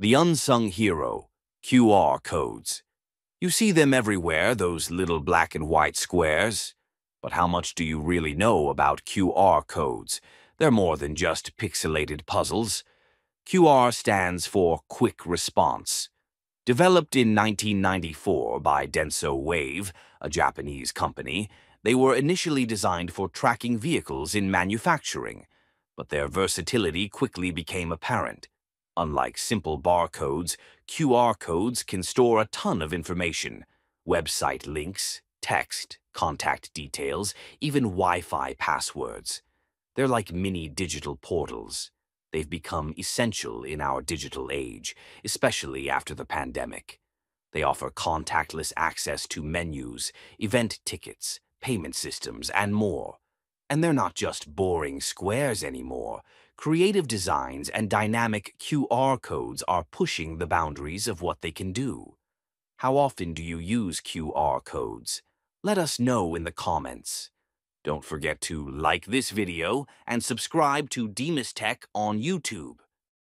The unsung hero, QR codes. You see them everywhere, those little black and white squares. But how much do you really know about QR codes? They're more than just pixelated puzzles. QR stands for Quick Response. Developed in 1994 by Denso Wave, a Japanese company, they were initially designed for tracking vehicles in manufacturing, but their versatility quickly became apparent. Unlike simple barcodes, QR codes can store a ton of information website links, text, contact details, even Wi Fi passwords. They're like mini digital portals. They've become essential in our digital age, especially after the pandemic. They offer contactless access to menus, event tickets, payment systems, and more. And they're not just boring squares anymore. Creative designs and dynamic QR codes are pushing the boundaries of what they can do. How often do you use QR codes? Let us know in the comments. Don't forget to like this video and subscribe to DimusTech on YouTube.